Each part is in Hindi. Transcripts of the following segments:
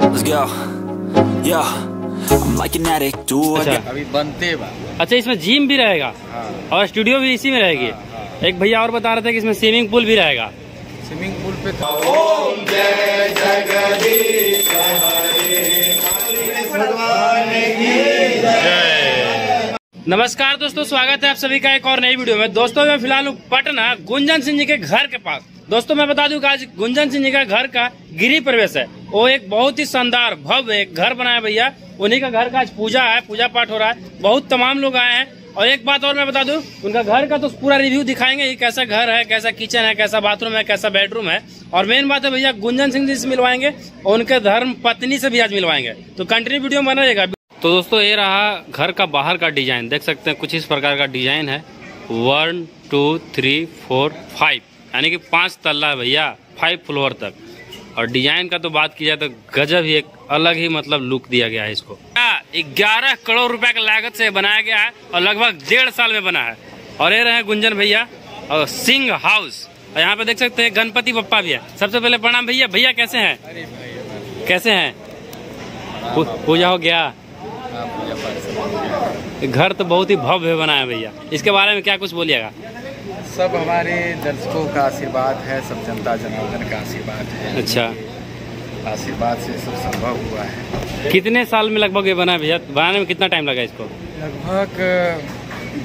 Let's go. Yeah. I'm like an addict. Do अच्छा अभी बनते अच्छा इसमें जिम भी रहेगा हाँ और स्टूडियो भी इसी में रहेगी हाँ, हाँ। एक भैया और बता रहे थे कि इसमें स्विमिंग पूल भी रहेगा स्विमिंग पूल पे तो नमस्कार दोस्तों, स्वागत है आप सभी का एक और नई वीडियो में। दोस्तों, मैं फ़िलहाल हूँ पटना, गुंजन सिंह जी के घर के पास। दोस्तों, मैं बता दूँ कि आज गुंजन सिंह जी का घर का गिरी प्रवेश है। वो एक बहुत ही शानदार, भव्य एक घर बनाया भैया। उन्हीं का घर का आज पूजा है पूजा पाठ हो रहा है। बहुत तमाम लोग आए हैं। और एक बात और मैं बता दूँ, उनका घर का तो पूरा रिव्यू दिखाएँगे ही, कैसा घर है, कैसा किचन है, कैसा बाथरूम है, कैसा बेडरूम है। और मेन बात है भैया, गुंजन सिंह जी से मिलवाएँगे और उनके धर्म पत्नी से भी आज मिलवाएँगे। तो कंटिन्यू वीडियो बना रहेगा तो दोस्तों, ये रहा घर का बाहर का डिज़ाइन। देख सकते हैं, कुछ इस प्रकार का डिज़ाइन है। One, two, three, four, five. यानी कि पाँच तल्ला है भैया, फाइव फ्लोर तक। और डिज़ाइन का तो बात की जाए तो गजब ही एक अलग ही मतलब लुक दिया गया है इसको। ग्यारह करोड़ रुपए की लागत से बनाया गया है और लगभग डेढ़ साल में बना है। और ये रहे गुंजन भैया, और सिंह हाउस। और यहाँ पे देख सकते हैं, गणपति पप्पा भी है। सबसे पहले प्रणाम भैया। भैया, कैसे हैं? कैसे हैं? पूजा हो गया हाँ पूजा पाठ सब हो गया। घर तो बहुत ही भव्य बनाया भैया। इसके बारे में क्या कुछ बोलिएगा? सब हमारे दर्शकों का आशीर्वाद है सब जनता जनार्दन का आशीर्वाद है। अच्छा। आशीर्वाद से सब संभव हुआ है। कितने साल में लगभग ये बना भैया? बनाने में कितना टाइम लगा इसको? लगभग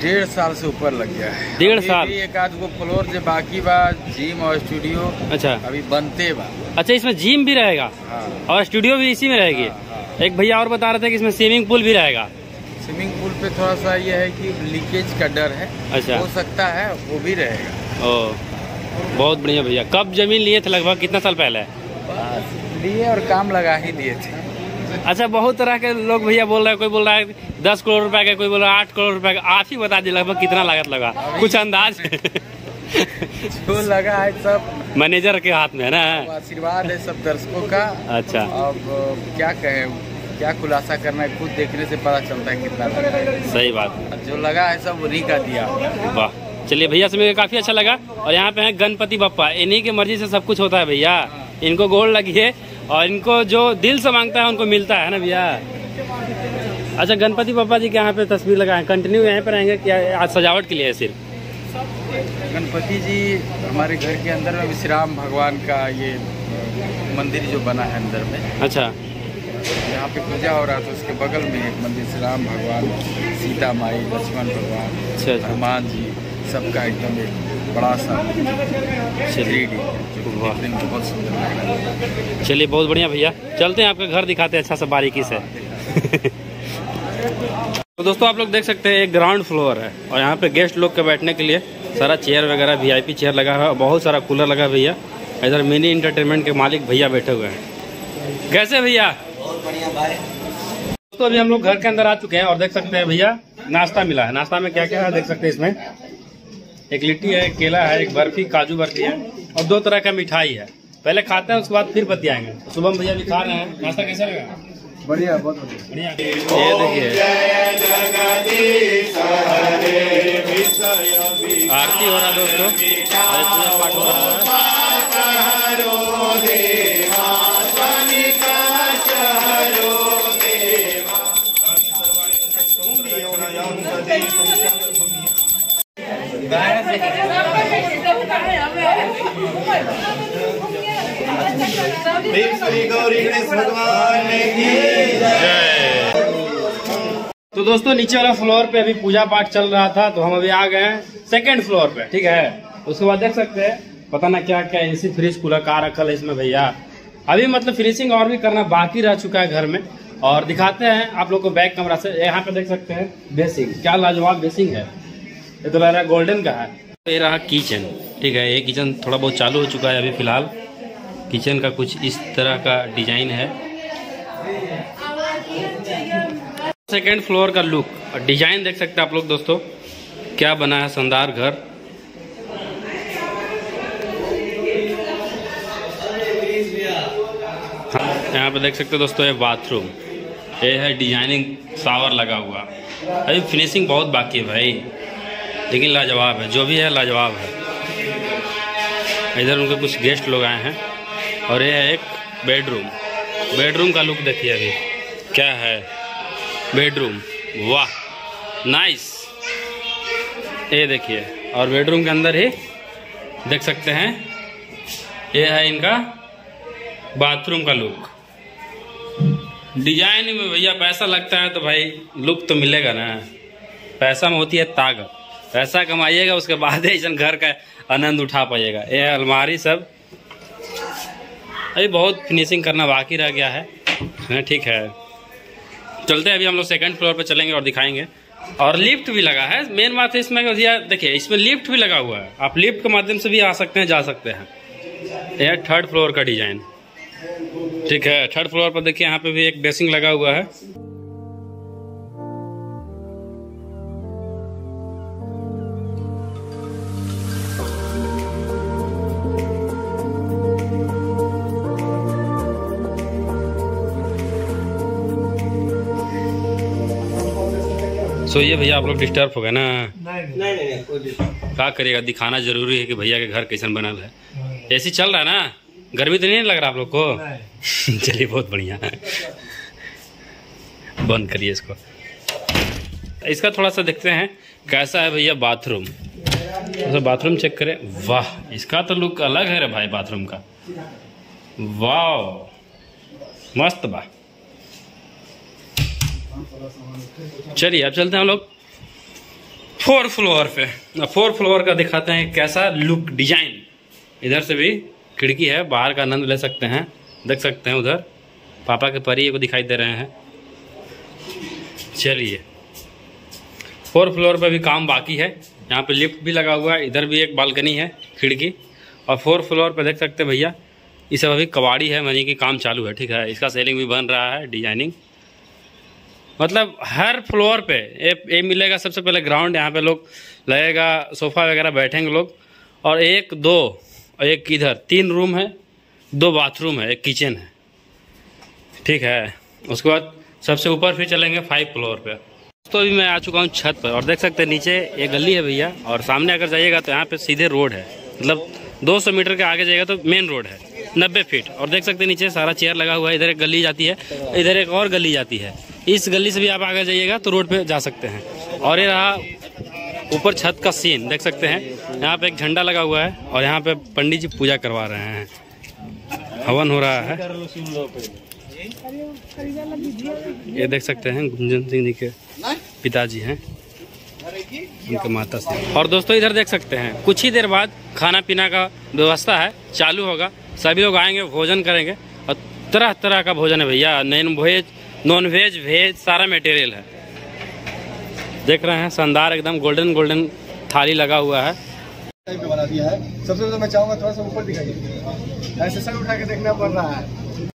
डेढ़ साल से ऊपर लग गया है। डेढ़ साल? एक आध गो फ्लोर जो बाकी बा जिम और स्टूडियो अच्छा। अभी बनते बा। अच्छा इसमें जिम भी रहेगा? हाँ। और स्टूडियो भी इसी में रहेगी? हाँ, हाँ। एक भैया और बता रहे थे कि इसमें स्विमिंग पूल भी रहेगा। स्विमिंग पूल पे थोड़ा सा ये है कि लीकेज का डर है। अच्छा। हो सकता है वो भी रहेगा। ओ बहुत बढ़िया भैया। कब ज़मीन लिए थे लगभग? कितना साल पहले? बस लिए और काम लगा ही दिए थे। अच्छा बहुत तरह के लोग भैया बोल रहे हैं कोई बोल रहा है दस करोड़ रुपए का कोई बोल रहा है आठ करोड़ रुपए का। आप ही बता दीजिए लगभग कितना लागत लगा। कुछ अंदाज? जो लगा है सब मैनेजर के हाथ में है ना? आशीर्वाद है सब दर्शकों का। अच्छा। अब क्या कहें क्या खुलासा करना है खुद देखने से पता चलता है कितना लगा है सही बात। जो लगा है सब उन्हीं का दिया। वाह। चलिए भैया से मुझे काफ़ी अच्छा लगा। और यहाँ पे है गणपति बप्पा। इन्हीं की मर्ज़ी से सब कुछ होता है भैया। इनको गोल लगी है और इनको जो दिल से माँगता है उनको मिलता है ना भैया? अच्छा गणपति बप्पा जी के यहाँ पे तस्वीर लगाए। कंटिन्यू यहाँ पे रहेंगे क्या आज सजावट के लिए है सिर्फ़? गणपति जी हमारे घर के अंदर में विश्राम भगवान का ये मंदिर जो बना है अंदर में अच्छा। यहाँ पे पूजा हो रहा था उसके बगल में एक मंदिर श्री राम भगवान सीता माई लक्ष्मण भगवान अच्छा अच्छा। हनुमान जी सबका एकदम एक बड़ा सा थ्री चलिए डी बहुत सुंदर लग रहा है। चलिए बहुत बढ़िया भैया। चलते हैं आपका घर दिखाते हैं अच्छा सा बारीकी से। तो दोस्तों आप लोग देख सकते हैं एक ग्राउंड फ्लोर है। और यहाँ पे गेस्ट लोग के बैठने के लिए सारा चेयर वगैरह वीआईपी चेयर लगा है और बहुत सारा कूलर लगा भैया। इधर मिनी इंटरटेनमेंट के मालिक भैया बैठे हुए हैं। कैसे भैया? दोस्तों अभी हम लोग घर के अंदर आ चुके हैं और देख सकते हैं भैया नाश्ता मिला है। नाश्ता में क्या क्या है देख सकते हैं इसमें? एक लिट्टी है एक केला है एक बर्फ़ी काजू बर्फ़ी है और दो तरह का मिठाई है। पहले खाते हैं उसके बाद फिर बतियाएँगे। शुभम भैया भी खा रहे हैं। नाश्ता कैसा लगा? बढ़िया बहुत बढ़िया। बढ़िया। ये देखिए। आरती हो रहा दोस्तों। पूजा पाठ हो रहा है। तो दोस्तों, नीचे वाला फ्लोर पे अभी पूजा पाठ चल रहा था तो हम अभी आ गए हैं सेकंड फ्लोर पे, ठीक है? उसके बाद देख सकते हैं, पता ना क्या क्या एसी फ्रिज कूलर का रखल है इसमें भैया? अभी मतलब फिनिशिंग और भी करना बाकी रह चुका है घर में। और दिखाते हैं आप लोग को बैक कमरा से। यहाँ पे देख सकते हैं। बेसिंग। क्या लाजवाब बेसिंग है। ये तो लग रहा है गोल्डन का है। ये रहा किचन। ठीक है ये किचन थोड़ा बहुत चालू हो चुका है अभी फ़िलहाल। किचन का कुछ इस तरह का डिज़ाइन है। सेकेंड फ्लोर का लुक और डिज़ाइन देख सकते हैं आप लोग दोस्तों। क्या बना है शानदार घर। यहाँ पे देख सकते हो दोस्तों ये बाथरूम ये है डिज़ाइनिंग शावर लगा हुआ। अभी फिनिशिंग बहुत बाकी है भाई। लेकिन लाजवाब है, जो भी है लाजवाब है। इधर उनके कुछ गेस्ट लोग आए हैं। और ये है एक बेडरूम बेडरूम का लुक देखिए अभी। क्या है? बेडरूम वाह नाइस ये देखिए, और बेडरूम के अंदर ही देख सकते हैं। ये है इनका बाथरूम का लुक डिज़ाइन में भैया पैसा लगता है तो भाई लुक तो मिलेगा ना। पैसा में होती है ताकत पैसा कमाइएगा उसके बाद ही घर का आनंद उठा पाइएगा। ये अलमारी सब। अभी बहुत फिनिशिंग करना बाकी रह गया है। हाँ, ठीक है। चलते हैं अभी हम लोग सेकंड फ्लोर पर चलेंगे और दिखाएँगे। और लिफ्ट भी लगा है। मेन बात है इसमें भैया देखिए इसमें लिफ्ट भी लगा हुआ है। आप लिफ्ट के माध्यम से भी आ सकते हैं जा सकते हैं। यह थर्ड फ्लोर का डिज़ाइन ठीक है थर्ड फ्लोर पर देखिए यहाँ पे भी एक बेसिंग लगा हुआ है। सो ये भैया आप लोग डिस्टर्ब हो गए ना? नहीं नहीं नहीं कोई दिक्कत क्या करिएगा दिखाना ज़रूरी है कि भैया के घर कैसन बनल है। ऐसी चल रहा है ना? गर्मी तो नहीं लग रहा आप लोग को? चलिए बहुत बढ़िया। है बंद करिए इसको। इसका थोड़ा सा देखते हैं कैसा है भैया बाथरूम। तो बाथरूम चेक करें। वाह इसका तो लुक अलग है रे भाई बाथरूम का। वाह मस्त बा। चलिए अब चलते हैं हम लोग फोर फ्लोर पे। फोर फ्लोर का दिखाते हैं कैसा लुक डिज़ाइन। इधर से भी खिड़की है, बाहर का आनंद ले सकते हैं, देख सकते हैं उधर। पापा के परी को दिखाई दे रहे हैं। चलिए। फोर फ्लोर पे भी काम बाकी है। यहाँ पे लिफ्ट भी लगा हुआ है, इधर भी एक बालकनी है, खिड़की। और फोर फ्लोर पे देख सकते हैं भैया, ये सब अभी कबाड़ी है, मनी की काम चालू है, ठीक है। इसका सेलिंग भी बन रहा है डिज़ाइनिंग मतलब हर फ्लोर पे ये मिलेगा सबसे पहले ग्राउंड यहाँ पे लोग लगेगा, सोफा वगैरह बैठेंगे लोग। और एक, दो और एक इधर तीन रूम है, दो बाथरूम है, एक किचन है। ठीक है, उसके बाद सबसे ऊपर फिर चलेंगे फाइव फ्लोर पे। तो अभी मैं आ चुका हूँ छत पर, और देख सकते हैं नीचे एक गली है भैया, और सामने अगर जाइएगा तो यहाँ पे सीधे रोड है। मतलब 200 मीटर के आगे जाइएगा तो मेन रोड है 90 फीट और देख सकते हैं नीचे सारा चेयर लगा हुआ है, इधर एक गली जाती है, इधर एक और गली जाती है। इस गली से भी आप आगे जाइएगा तो रोड पे जा सकते हैं। और ये रहा ऊपर छत का सीन देख सकते हैं। यहाँ पे एक झंडा लगा हुआ है और यहाँ पे पंडित जी पूजा करवा रहे हैं। हवन हो रहा है। ये देख सकते हैं, गुंजन सिंह जी के पिताजी हैं। उनके माता से। और दोस्तों, इधर देख सकते हैं, कुछ ही देर बाद खाना पीना का व्यवस्था है, चालू होगा। सभी लोग आएँगे, भोजन करेंगे। और तरह तरह का भोजन है भैया। Non veg non veg veg सारा मटेरियल है। देख रहे हैं, शानदार एकदम गोल्डन गोल्डन थाली लगा हुआ है। सबसे पहले तो मैं चाहूँगा थोड़ा सा ऊपर दिखाइए। ऐसे सर उठा के देखना पड़ रहा है।